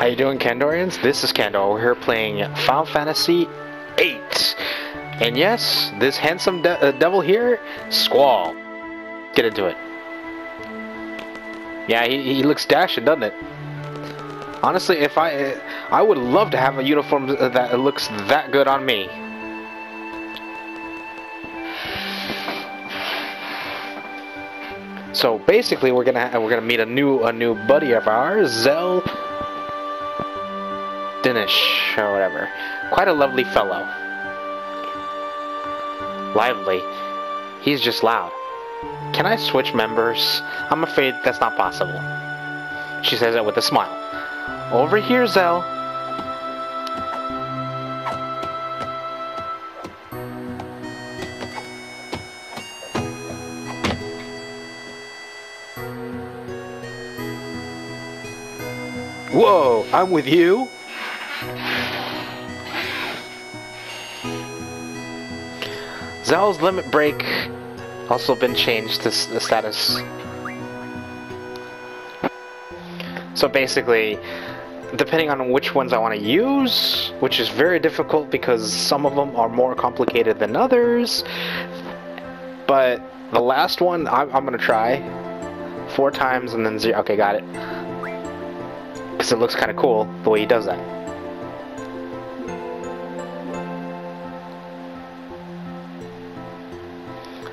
How you doing, Kandorians? This is Kandor. We're here playing Final Fantasy VIII. And yes, this handsome de uh, devil here, Squall. Get into it. Yeah, he, he looks dashing, doesn't it? Honestly, if I I would love to have a uniform that looks that good on me. So basically, we're gonna we're gonna meet a new a new buddy of ours, Zell Dinish or whatever. Quite a lovely fellow. Lively. He's just loud. Can I switch members? I'm afraid that's not possible. She says it with a smile. Over here, Zell. Whoa, I'm with you. Zell's limit break also been changed to the status. So basically, depending on which ones I want to use, which is very difficult because some of them are more complicated than others, but the last one I'm, I'm going to try four times and then zero. Okay, got it. Because it looks kind of cool the way he does that.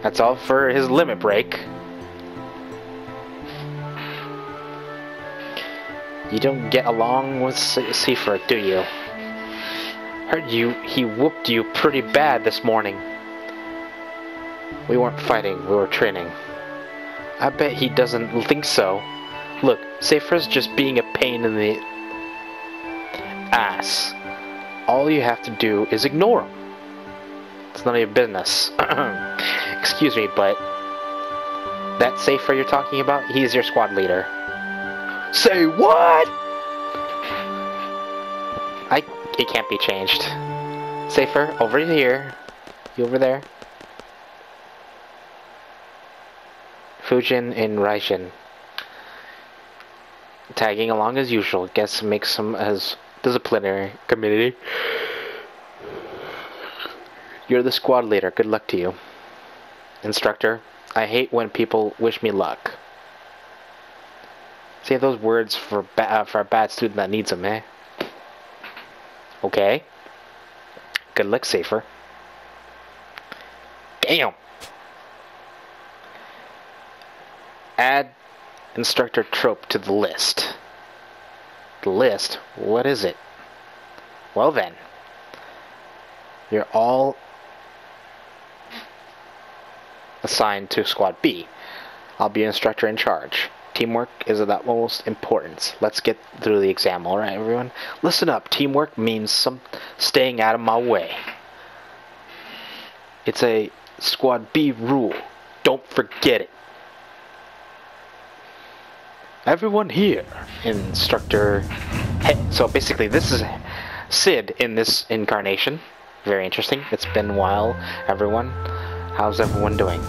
That's all for his limit break. You don't get along with Seifer, do you? Heard you, he whooped you pretty bad this morning. We weren't fighting, we were training. I bet he doesn't think so. Look, Seifer's just being a pain in the ass. All you have to do is ignore him. It's none of your business. Excuse me, but that Seifer you're talking about, he's your squad leader. Say what? I it can't be changed. Seifer, over here. You over there? Fujin and Raijin. Tagging along as usual. Guess makes some as disciplinary community. You're the squad leader. Good luck to you. Instructor, I hate when people wish me luck. Save those words for uh, for a bad student that needs them, eh? Okay. Good luck, Seifer. Damn. Add instructor trope to the list. The list? What is it? Well then. You're all assigned to Squad B. I'll be instructor in charge. Teamwork is of the utmost importance. Let's get through the exam, alright everyone? Listen up, teamwork means some staying out of my way. It's a Squad B rule. Don't forget it. Everyone here, instructor. So basically, this is Cid in this incarnation. Very interesting. It's been a while, everyone. How's everyone doing?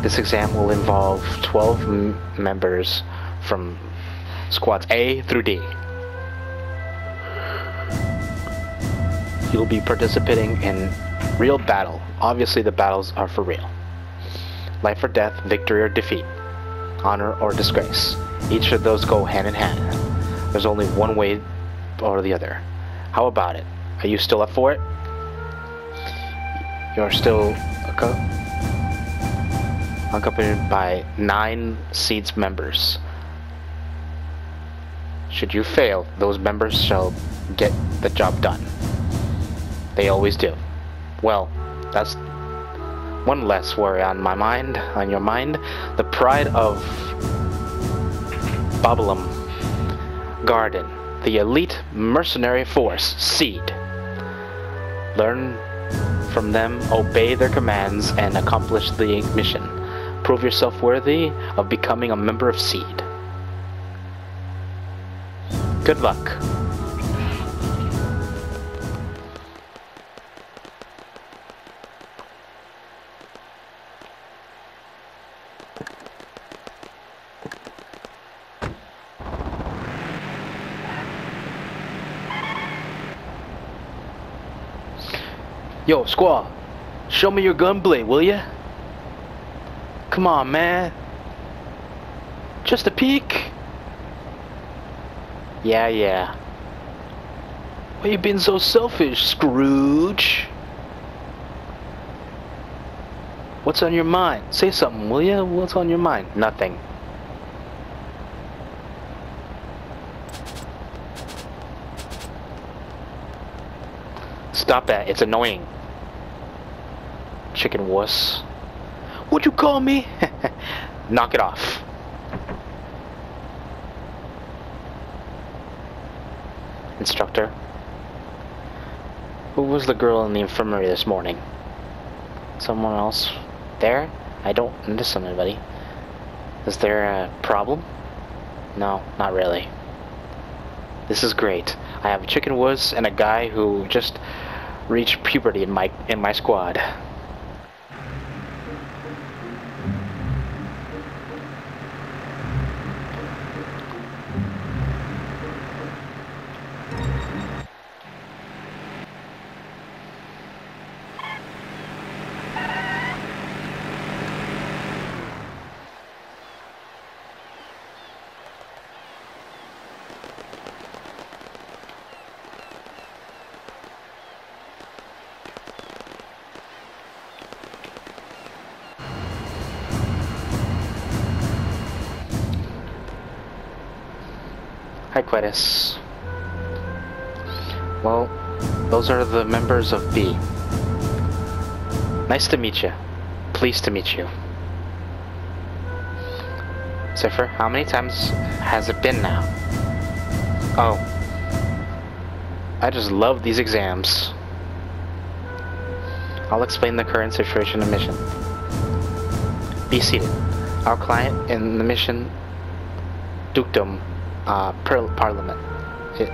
This exam will involve 12 members from squads A through D. You'll be participating in real battle. Obviously the battles are for real. Life or death, victory or defeat, honor or disgrace. Each of those go hand in hand. There's only one way or the other. How about it? Are you still up for it? You're still accompanied by nine Seeds members. Should you fail, those members shall get the job done. They always do. Well, that's one less worry on my mind, on your mind. The pride of Balamb Garden, the elite mercenary force, Seed. Learn from them, obey their commands, and accomplish the mission. Prove yourself worthy of becoming a member of Seed. Good luck. Yo, Squall, show me your gun blade, will ya? Come on, man. Just a peek. Yeah, yeah. Why you been so selfish, Scrooge? What's on your mind? Say something, will ya? What's on your mind? Nothing. Stop that. It's annoying. Chicken wuss. What'd you call me? Knock it off. Instructor. Who was the girl in the infirmary this morning? Someone else there? I don't notice anybody. Is there a problem? No, not really. This is great. I have a chicken wuss and a guy who just reached puberty in my in my squad. Hi, Well, those are the members of B. Nice to meet you. Pleased to meet you. Seifer, how many times has it been now? Oh. I just love these exams. I'll explain the current situation of mission. Be seated. Our client in the mission, Dukedom, uh, Parliament. It,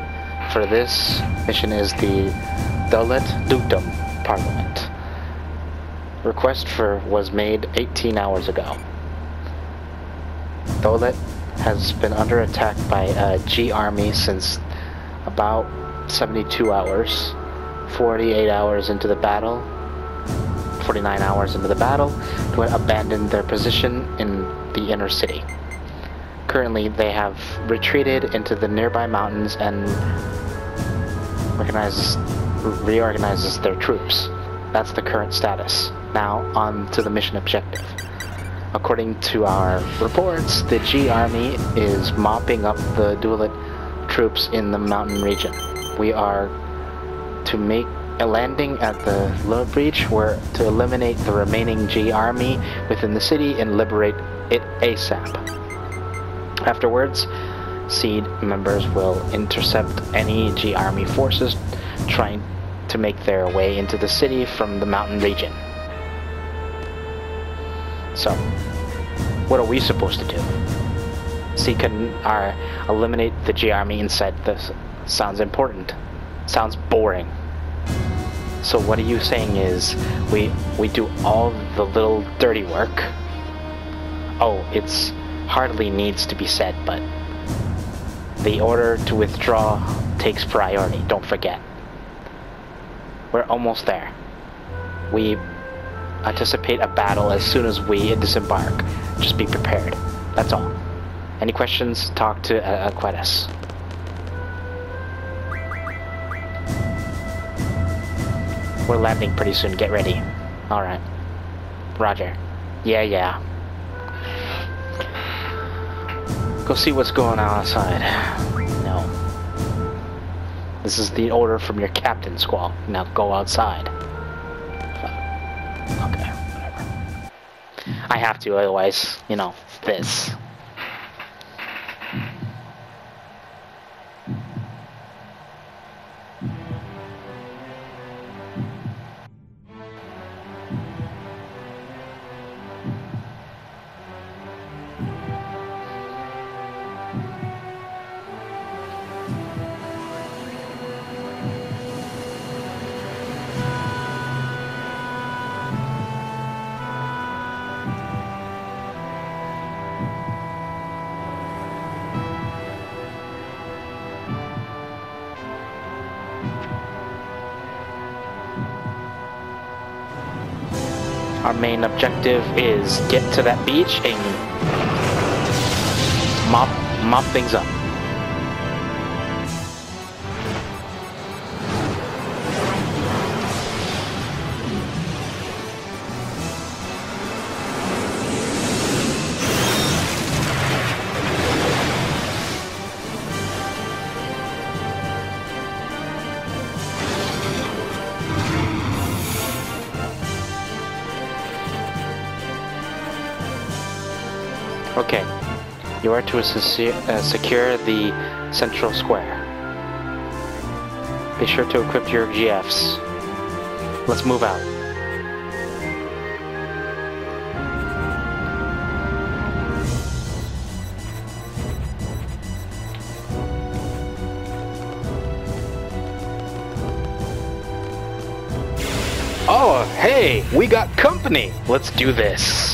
for this mission is the Dollet Dukedom Parliament. Request for was made 18 hours ago. Dollet has been under attack by G army since about 72 hours. 48 hours into the battle, 49 hours into the battle, to abandon their position in the inner city. Currently, they have retreated into the nearby mountains and organizes, reorganizes their troops. That's the current status. Now, on to the mission objective. According to our reports, the G Army is mopping up the Dollet troops in the mountain region. We are to make a landing at the low breach where to eliminate the remaining G Army within the city and liberate it ASAP. Afterwards, SEED members will intercept any G Army forces trying to make their way into the city from the mountain region. So, what are we supposed to do? Seek and uh, eliminate the G army inside this. Sounds important. Sounds boring. So what are you saying is we we do all the little dirty work? Oh, it's hardly needs to be said, but the order to withdraw takes priority, don't forget. We're almost there. We anticipate a battle as soon as we disembark. Just be prepared. That's all. Any questions? Talk to uh. We're landing pretty soon. Get ready. Alright. Roger. Yeah, yeah. Go see what's going on outside. No. This is the order from your captain, Squall. Now go outside. Okay. I have to, otherwise, you know, this. Main objective is get to that beach and mop mop things up. Okay, you are to uh, secure the central square. Be sure to equip your GFs. Let's move out. Oh, hey, we got company. Let's do this.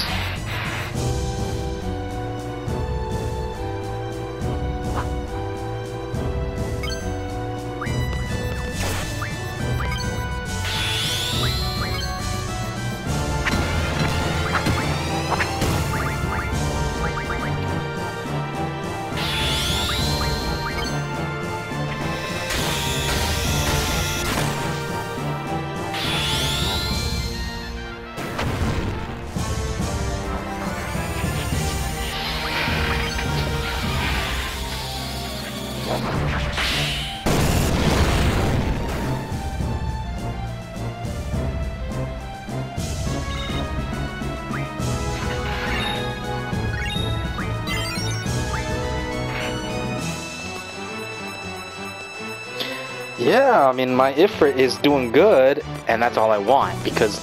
Mean, my Ifrit is doing good, and that's all I want, because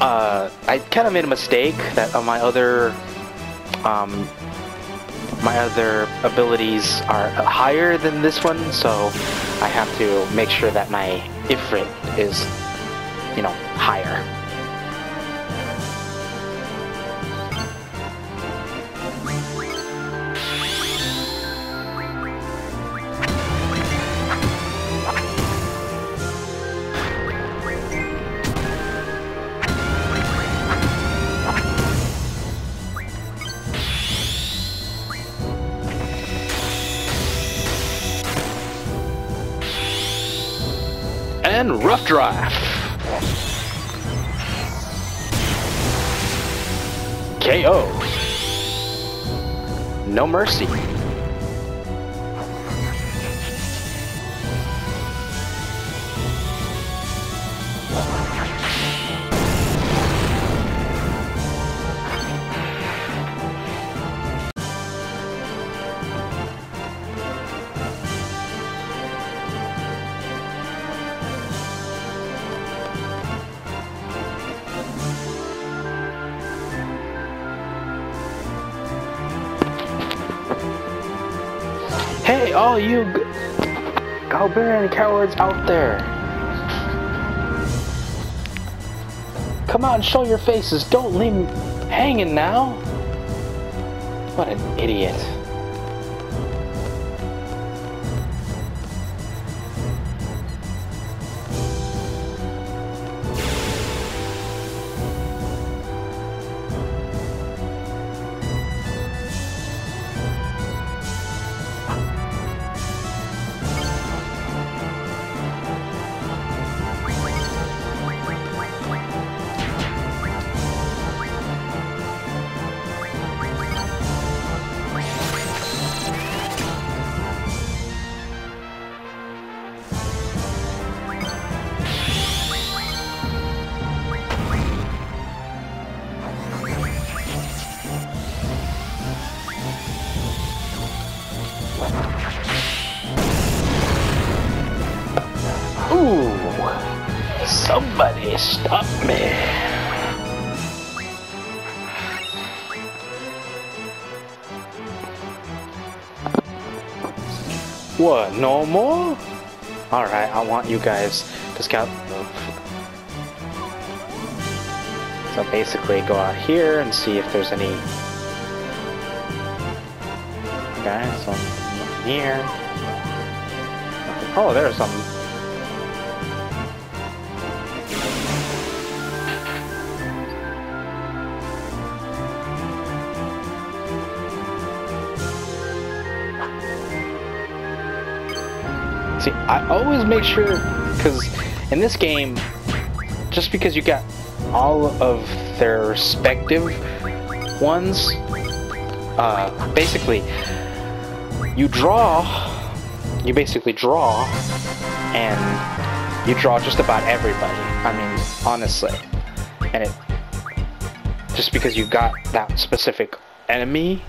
uh, I kind of made a mistake that on my other, um, my other abilities are higher than this one, so I have to make sure that my Ifrit is, you know, And Rough Divide. KO. No mercy. All you Galbadian cowards out there. Come out and show your faces. Don't leave me hanging now. What an idiot. No more? Alright, I want you guys to scout. So basically go out here and see if there's any... Okay, so nothing here. Oh, there's something. I always make sure, because in this game, just because you got all of their respective ones, uh, basically, you draw, you basically draw, and you draw just about everybody. I mean, honestly. And it, just because you got that specific enemy,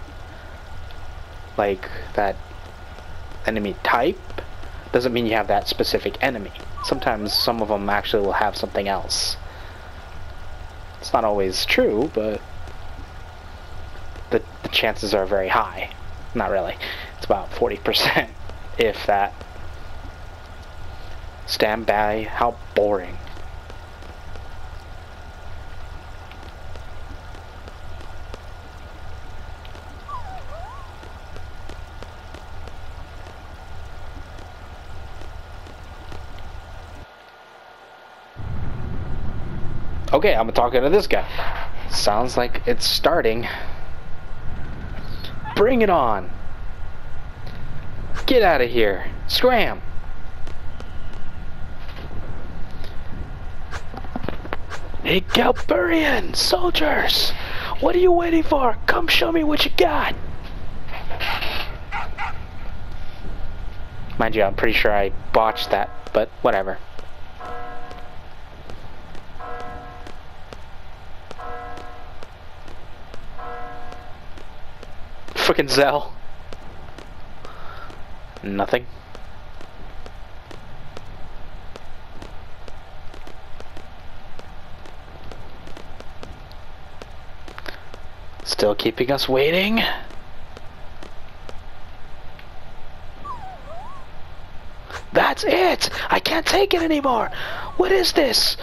like that enemy type, doesn't mean you have that specific enemy. Sometimes some of them actually will have something else. It's not always true, but the, the chances are very high. Not really. It's about 40%, if that. Stand by. How boring. Okay, I'm talking to this guy. Sounds like it's starting. Bring it on. Get out of here. Scram. Hey, Galbadian soldiers! What are you waiting for? Come show me what you got! Mind you, I'm pretty sure I botched that, but whatever. Frickin' Zell. Nothing. Still keeping us waiting. That's it! I can't take it anymore! What is this?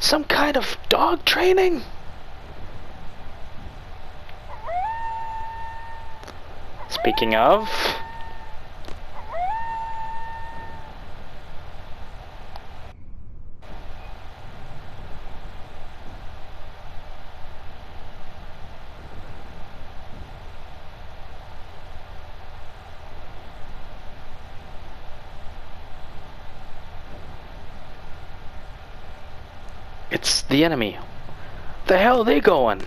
Some kind of dog training? Speaking of... It's the enemy. The hell are they going?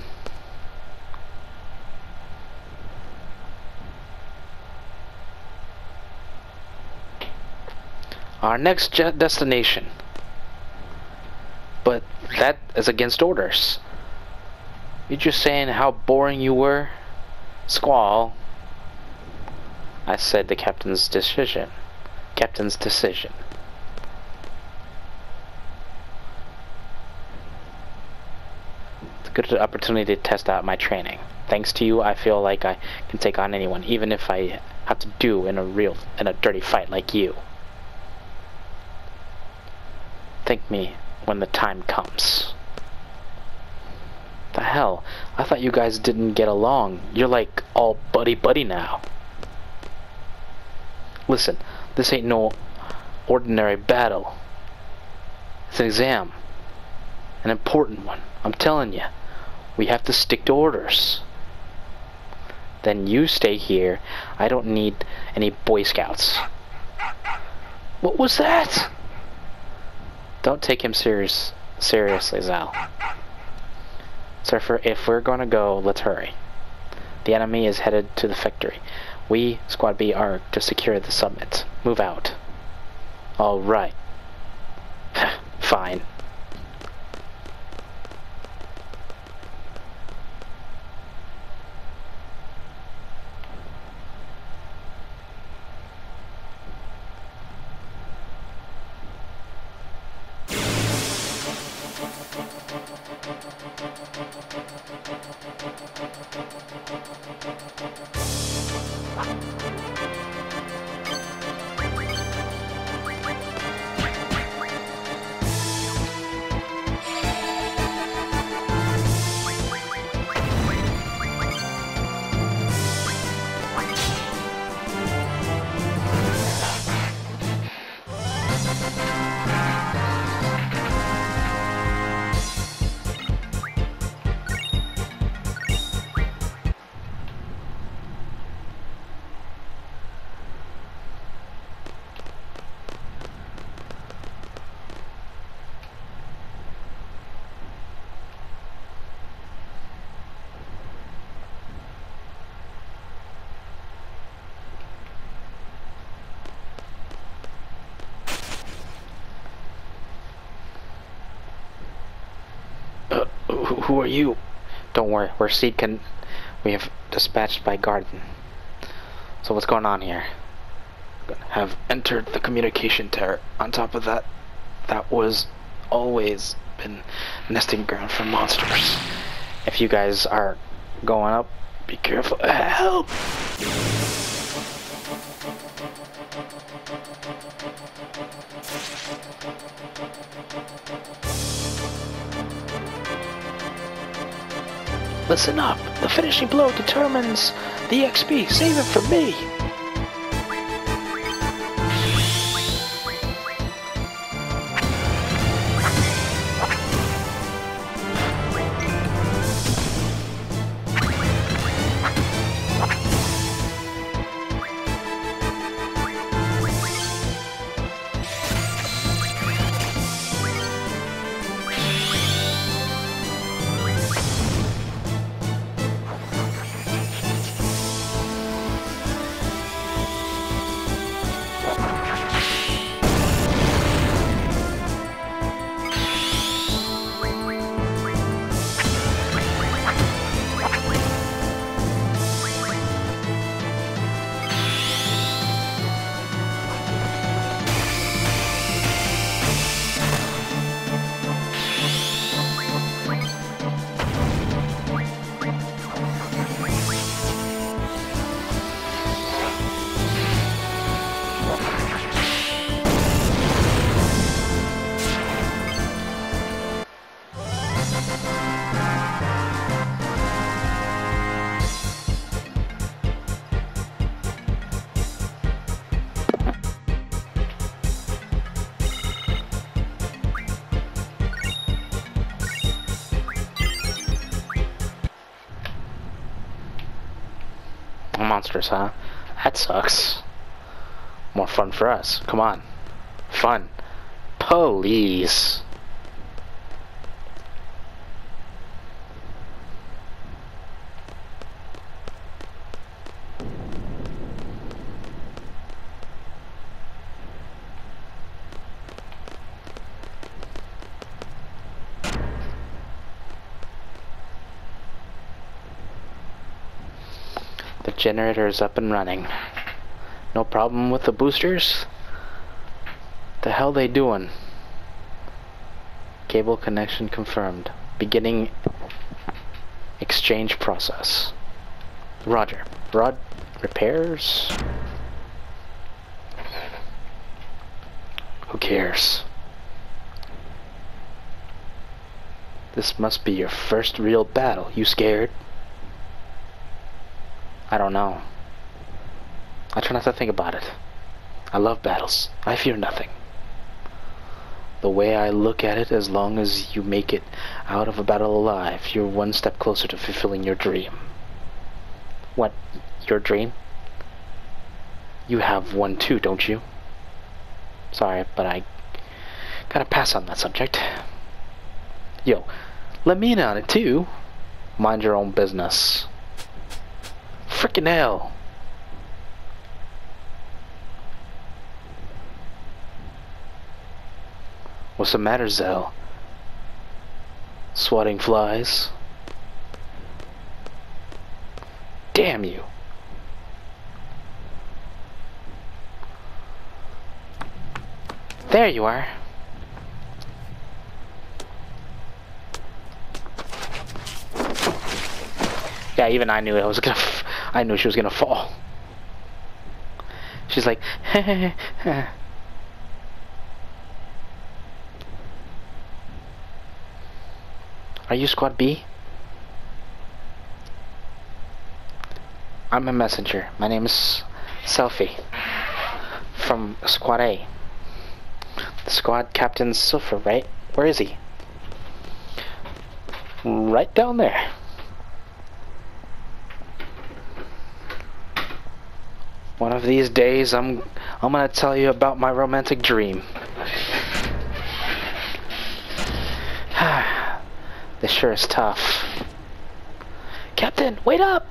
Our next destination. But that is against orders. You're just saying how boring you were? Squall. I said the captain's decision. Captain's decision. It's a good opportunity to test out my training. Thanks to you, I feel like I can take on anyone, even if I have to do in a real, in a dirty fight like you thank me when the time comes. The hell? I thought you guys didn't get along. You're like all buddy-buddy now. Listen, this ain't no ordinary battle. It's an exam. An important one. I'm telling you. We have to stick to orders. Then you stay here. I don't need any Boy Scouts. What was that? Don't take him serious seriously, Zell. So for, if we're going to go, let's hurry. The enemy is headed to the factory. We, Squad B, are to secure the summit. Move out. Alright. Fine. Who, are you? Don't worry, we're can. We have dispatched by Garden. So what's going on here? Have entered the communication tower. On top of that, that was always been nesting ground for monsters. If you guys are going up, be careful. Help! Listen up. The finishing blow determines the XP. Save it for me. Huh? That sucks. More fun for us. Come on. Fun. Please. Generator is up and running. No problem with the boosters? The hell they doing? Cable connection confirmed. Beginning exchange process. Roger. Rod repairs? Who cares? This must be your first real battle. You scared? I don't know. I try not to think about it. I love battles. I fear nothing. The way I look at it, as long as you make it out of a battle alive, you're one step closer to fulfilling your dream. What? Your dream? You have one too, don't you? Sorry, but I gotta pass on that subject. Yo, let me in on it too. Mind your own business. Freaking hell. What's the matter, Zell? Swatting flies? Damn you. There you are. Yeah, even I knew I was gonna I knew she was gonna fall. She's like, Are you squad B? I'm a messenger. My name is Selphie from squad A. The squad captain's Seifer, right? Where is he? Right down there. One of these days, I'm I'm gonna tell you about my romantic dream. this sure is tough. Captain, wait up!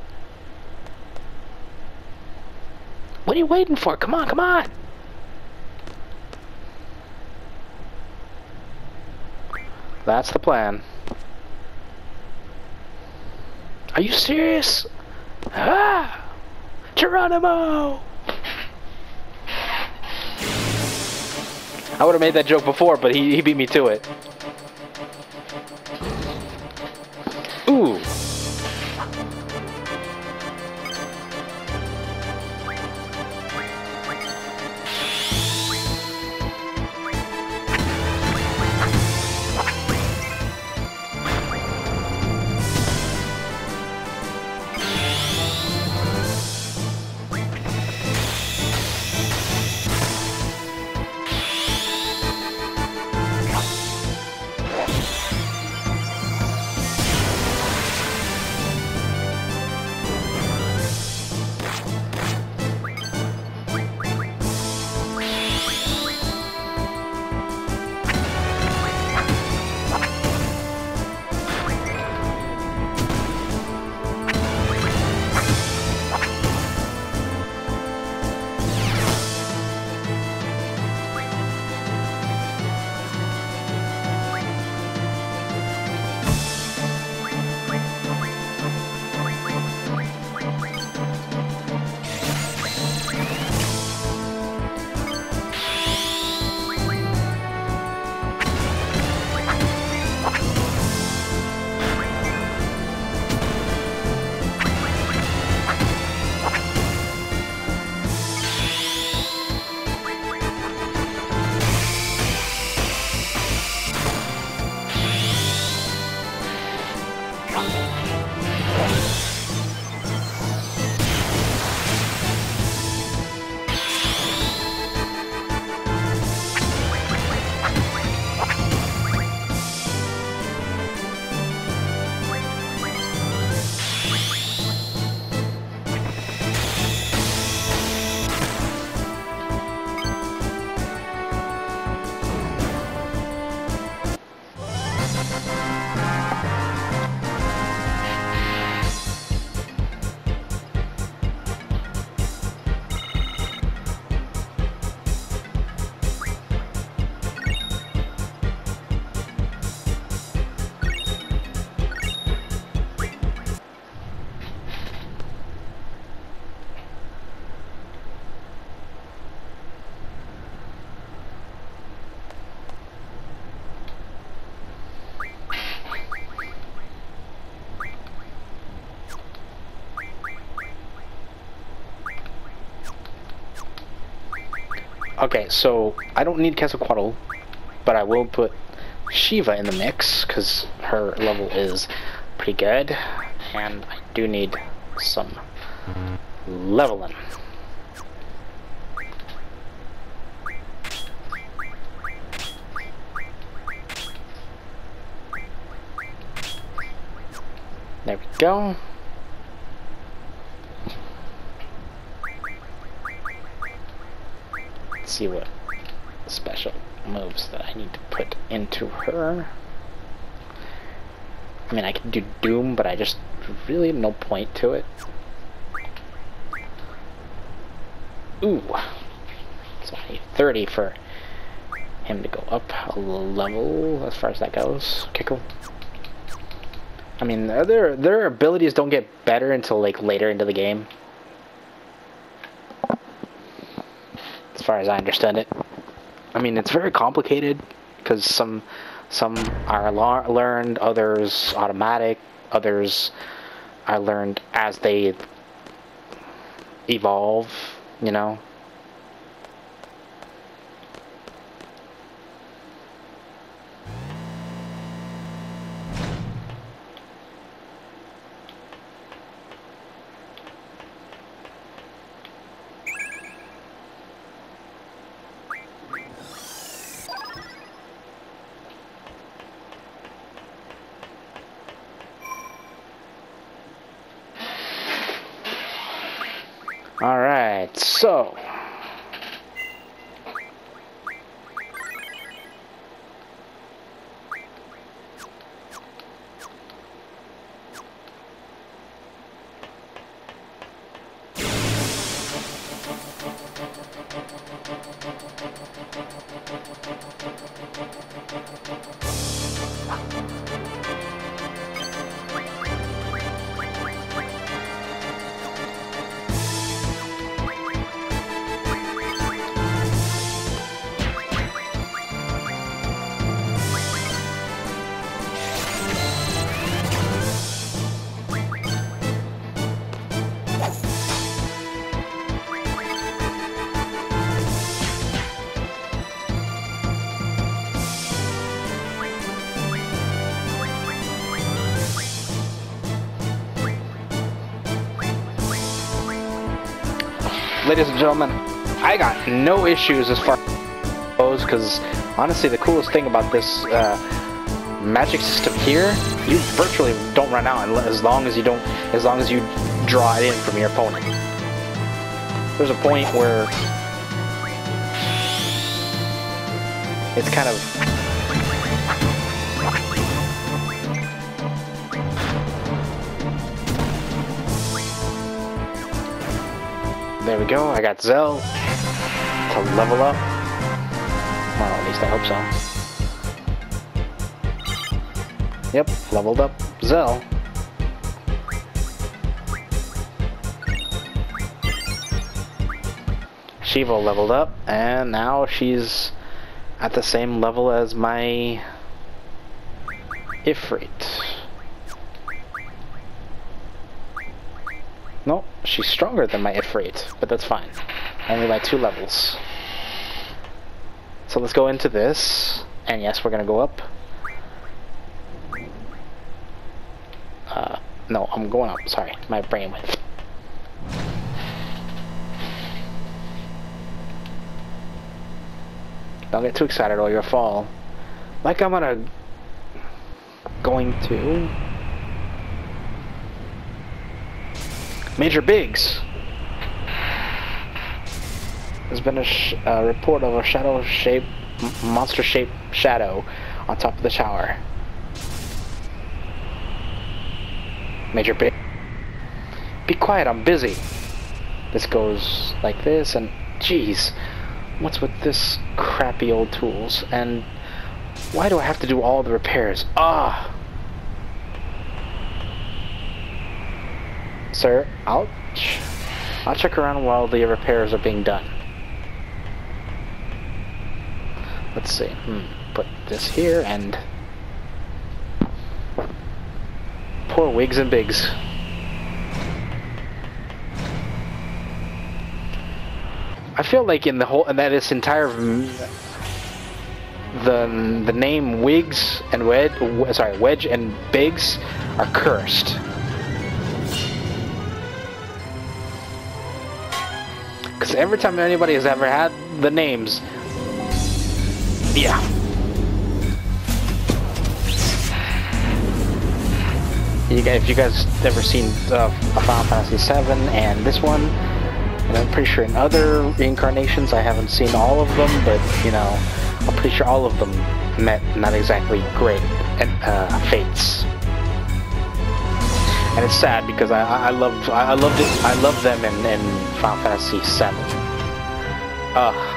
What are you waiting for? Come on, come on! That's the plan. Are you serious? Ah! Geronimo! I would have made that joke before, but he, he beat me to it. Okay, so I don't need Quetzalcoatl, but I will put Shiva in the mix because her level is pretty good, and I do need some leveling. There we go. See what special moves that I need to put into her. I mean, I can do Doom, but I just really have no point to it. Ooh. So I need 30 for him to go up a level as far as that goes. Okay, cool. I mean, their their abilities don't get better until like later into the game. Far as I understand it. I mean, it's very complicated because some some are learned, others automatic, others are learned as they evolve. You know. Ladies and gentlemen, I got no issues as far as goes, because honestly, the coolest thing about this uh, magic system here, you virtually don't run out as long as you don't, as long as you draw it in from your opponent. There's a point where it's kind of go, I got Zell to level up. Well, at least I hope so. Yep, leveled up Zell. Shiva leveled up, and now she's at the same level as my Ifrit. No, she's stronger than my Ifrit, but that's fine. Only by two levels. So let's go into this, and yes, we're gonna go up. Uh, no, I'm going up, sorry, my brain went. Don't get too excited or you'll fall. Like I'm gonna... Going to... Major Biggs! There's been a uh, report of a shadow shape, monster shaped shadow on top of the tower. Major Big. Be quiet, I'm busy. This goes like this, and jeez, what's with this crappy old tools? And why do I have to do all the repairs? Ah! Sir, I'll, I'll check around while the repairs are being done. Let's see. Hmm. Put this here and... Poor Wigs and Bigs. I feel like in the whole, and that this entire, the the name Wigs and Wed, sorry, Wedge and Biggs are cursed. Every time anybody has ever had the names, yeah. You guys, if you guys ever seen uh, Final Fantasy VII and this one, and I'm pretty sure in other incarnations I haven't seen all of them, but you know, I'm pretty sure all of them met not exactly great uh, fates. And it's sad because I, I loved I loved it I loved them in, in Final Fantasy VII. Ugh.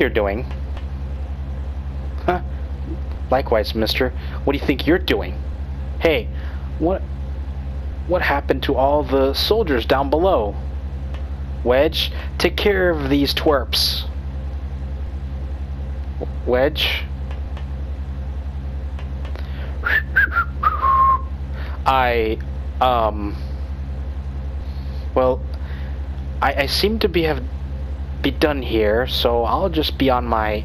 You're doing? Huh? Likewise, mister. What do you think you're doing? Hey, what what happened to all the soldiers down below? Wedge, take care of these twerps. Wedge? I, um... Well, I, I seem to be have be done here, so I'll just be on my...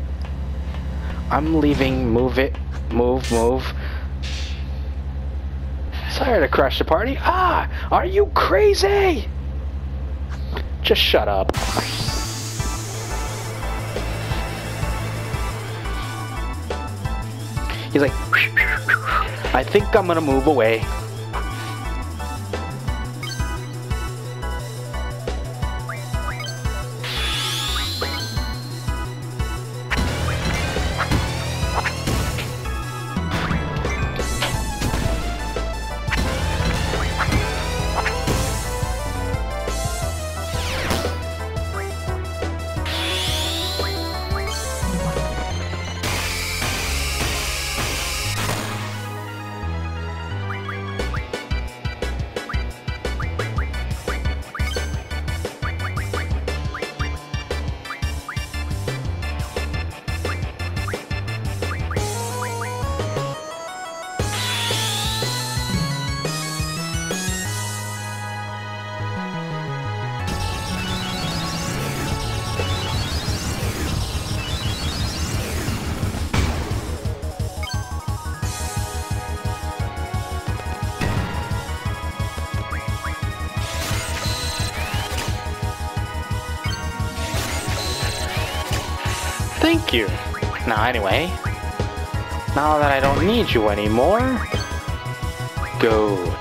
I'm leaving, move it, move, move. Sorry to crash the party. Ah, are you crazy? Just shut up. He's like, I think I'm gonna move away. Thank you. Now, anyway, now that I don't need you anymore, go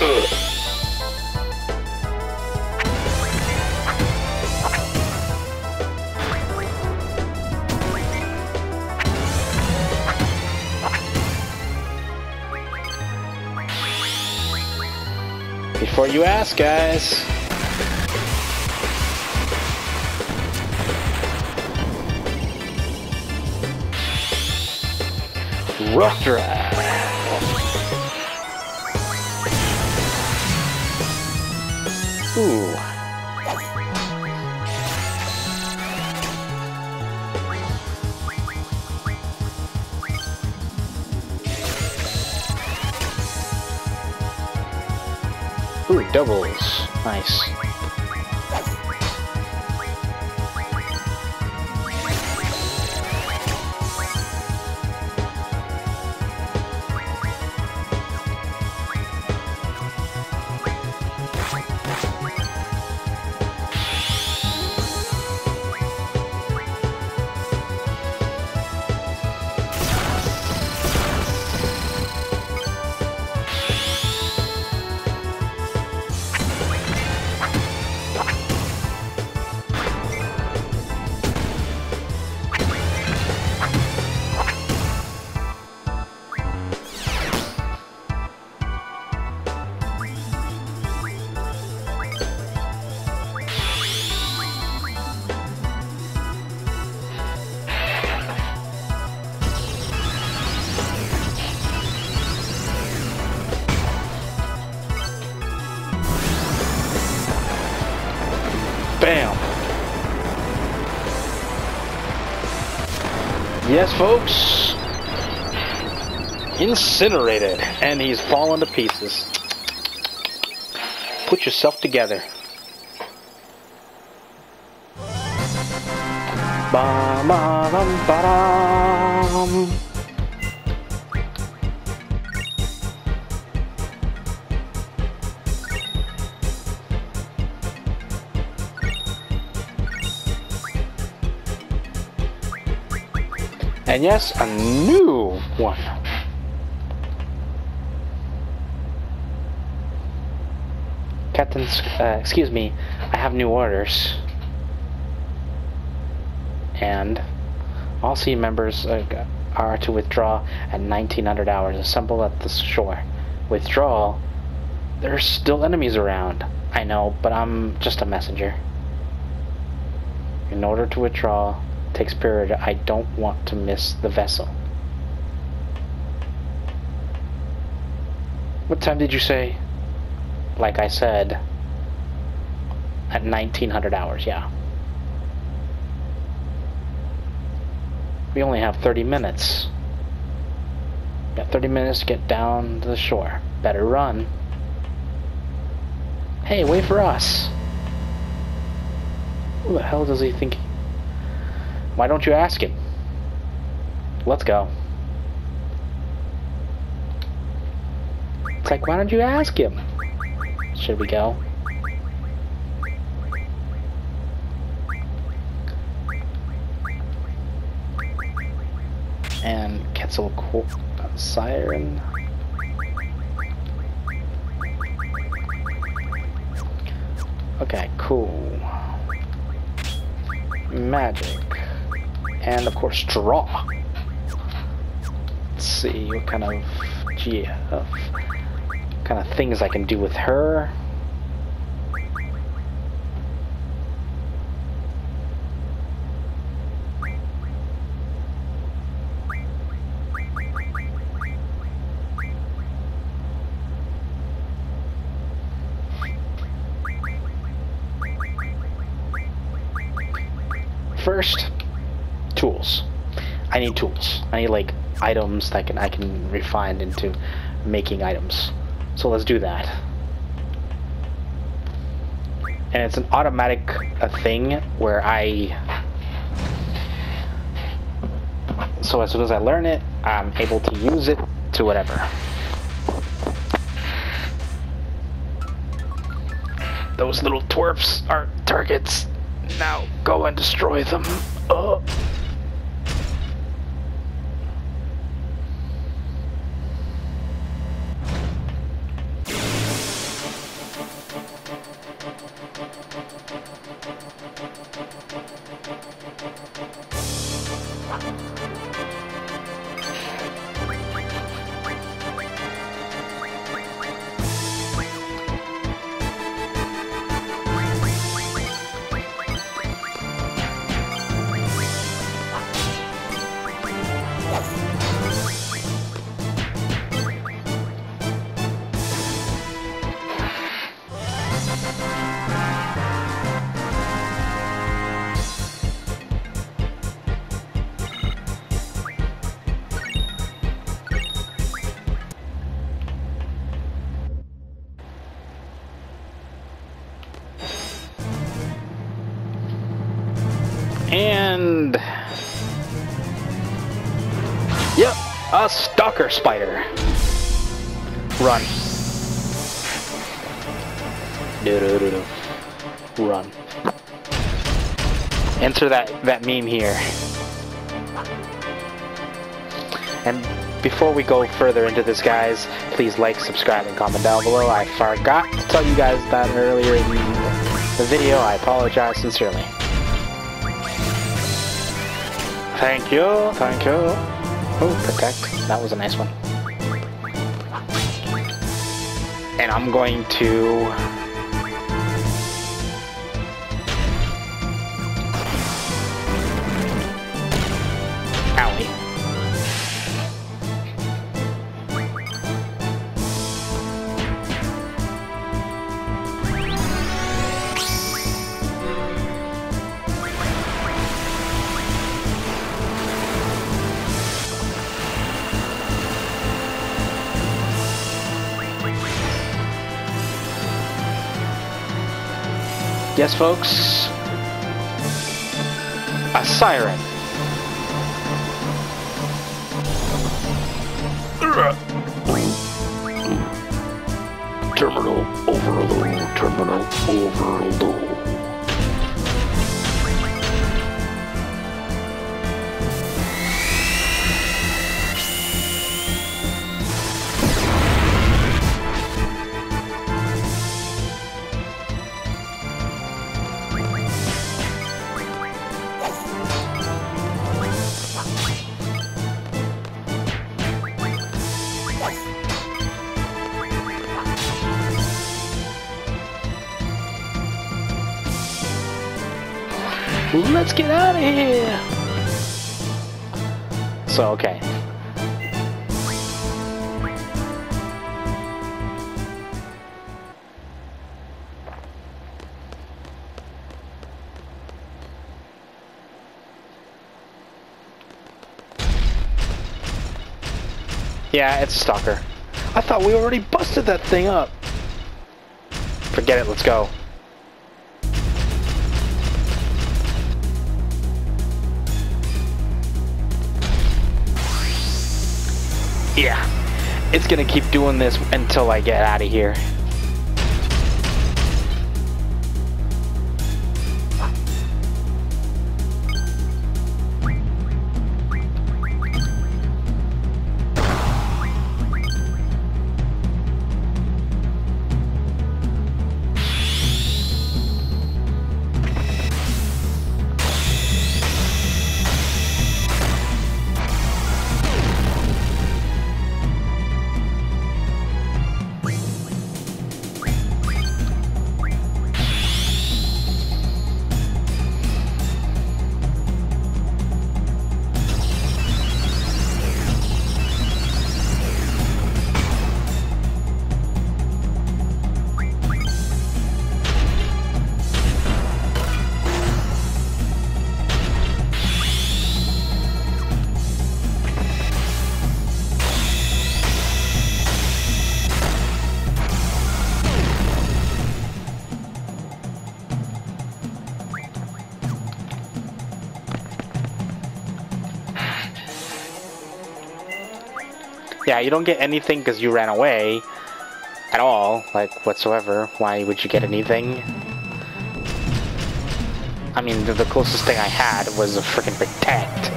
Before you ask, guys. Rough Draft. Doubles. Nice. Bam. Yes, folks. Incinerated. And he's fallen to pieces. Put yourself together. Ba And yes, a new one. Captain, uh, excuse me, I have new orders. And all SeeD members uh, are to withdraw at 1900 hours. Assemble at the shore. Withdrawal? There's still enemies around. I know, but I'm just a messenger. In order to withdraw, takes period. I don't want to miss the vessel. What time did you say? Like I said, at 1900 hours, yeah. We only have 30 minutes. Got 30 minutes to get down to the shore. Better run. Hey, wait for us. Who the hell does he think? Why don't you ask him? Let's go. It's like, why don't you ask him? Should we go? And Quetzal uh, Siren. Okay, cool. Magic. And of course, draw. Let's see what kind of GF kind of things I can do with her. first, tools. I need need like items that can I can refine into making items. So let's do that. And it's an automatic a thing where I so as soon as I learn it, I'm able to use it to whatever. Those little twerps are targets. Now go and destroy them. Oh. Spider. Run. Do do do do. Run. Enter that that meme here. And before we go further into this, guys, please like, subscribe, and comment down below. I forgot to tell you guys that earlier in the video. I apologize sincerely. Thank you, thank you. Oh, protect. That was a nice one. And I'm going to... folks. A siren. Terminal overload. Terminal overload. Here. So, okay. Yeah, it's a stalker. I thought we already busted that thing up. Forget it, let's go. It's gonna keep doing this until I get out of here. Yeah, you don't get anything because you ran away at all, like whatsoever. Why would you get anything? I mean, the, the closest thing I had was a freaking protect.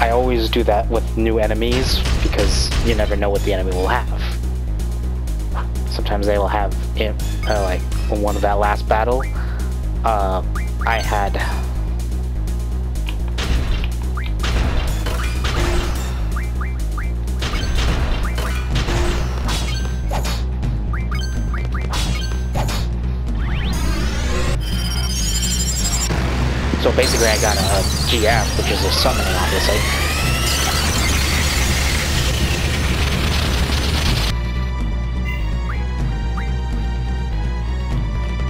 I always do that with new enemies because you never know what the enemy will have. Sometimes they will have it, uh, like one of that last battle. Uh, I had basically I got a GF, which is a summoning, obviously.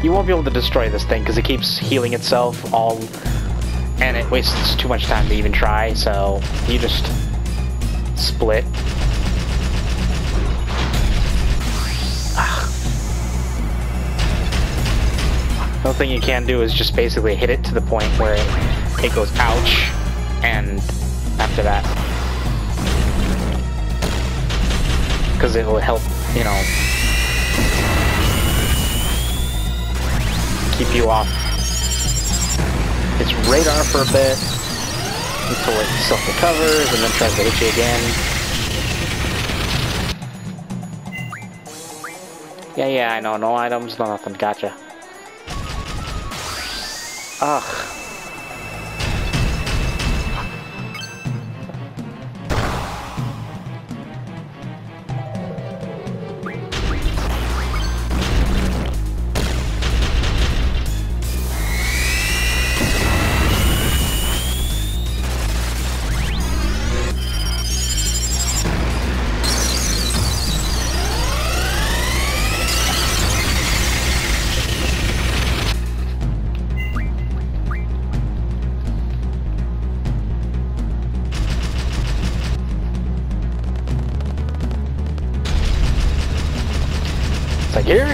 You won't be able to destroy this thing because it keeps healing itself all and it wastes too much time to even try, so you just split. The only thing you can do is just basically hit it to the point where it, goes ouch, and after that, because it will help, you know, keep you off its radar for a bit until it self-recovers and then tries to hit you again. Yeah, yeah, I know. No items, no nothing. Gotcha. Ugh.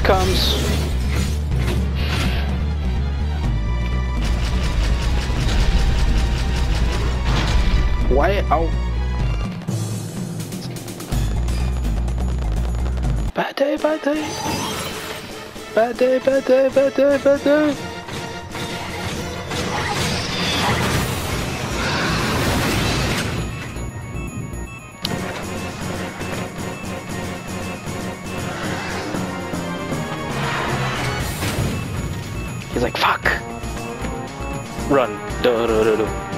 Comes. Why? Oh. Bad day, bad day. Bad day, bad day, bad day, bad day. Like, fuck. Run. Duh, duh, duh,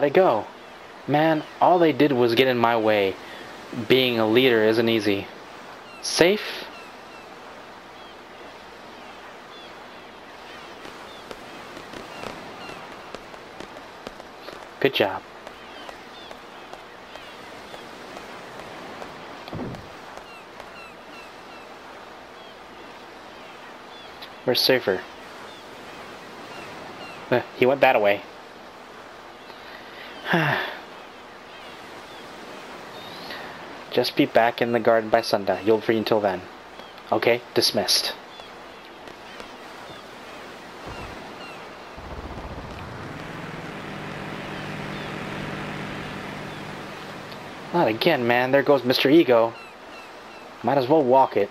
How'd it go? Man, all they did was get in my way. Being a leader isn't easy. Safe? Good job. Where's Seifer? Eh, he went that way. Just be back in the garden by sundown. You'll free until then. Okay? Dismissed. Not again, man. There goes Mr. Ego. Might as well walk it.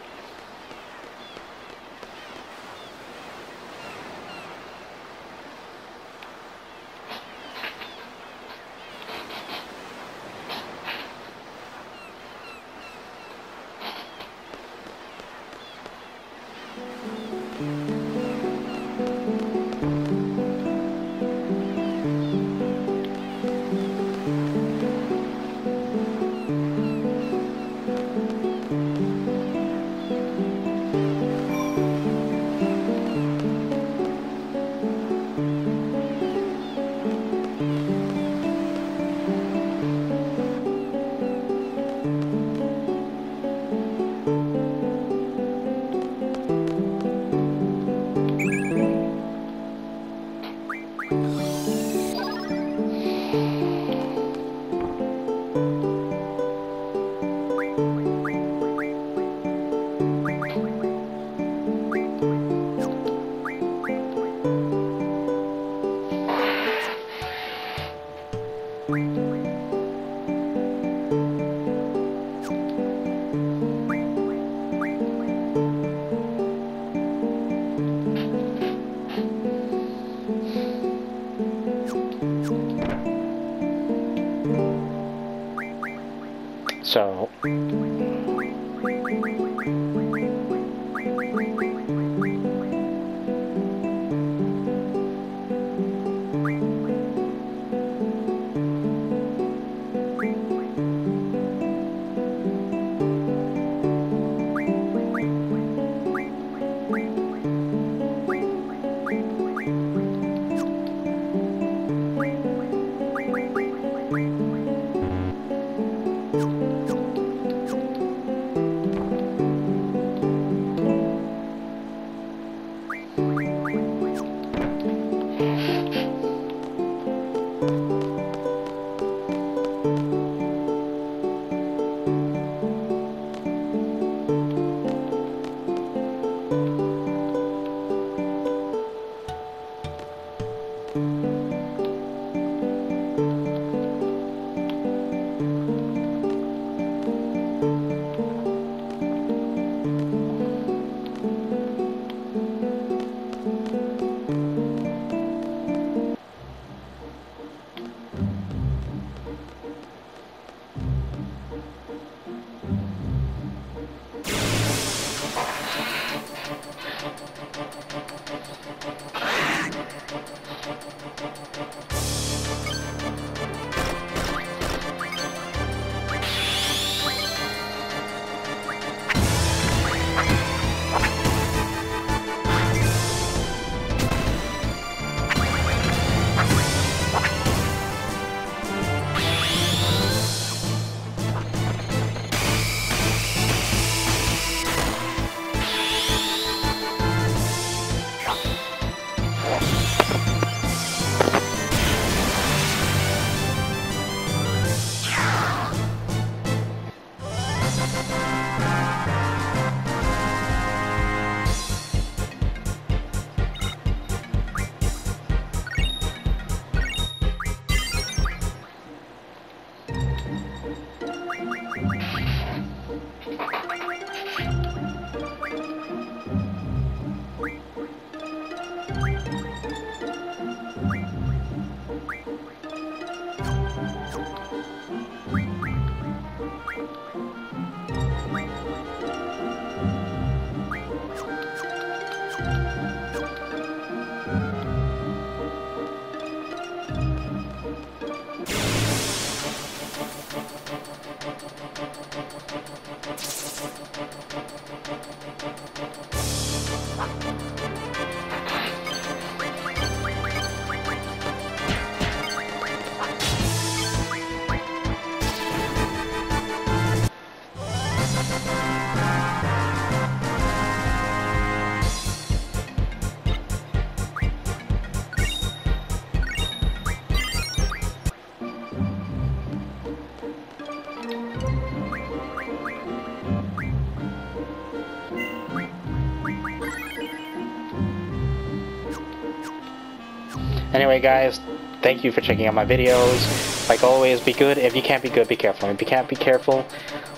Anyway, guys, thank you for checking out my videos. Like always, be good. If you can't be good, be careful. If you can't be careful,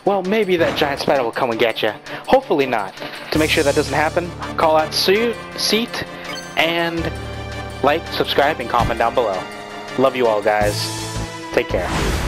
well, maybe that giant spider will come and get you. Hopefully not. To make sure that doesn't happen, call out suit, seat, and like, subscribe, and comment down below. Love you all, guys. Take care.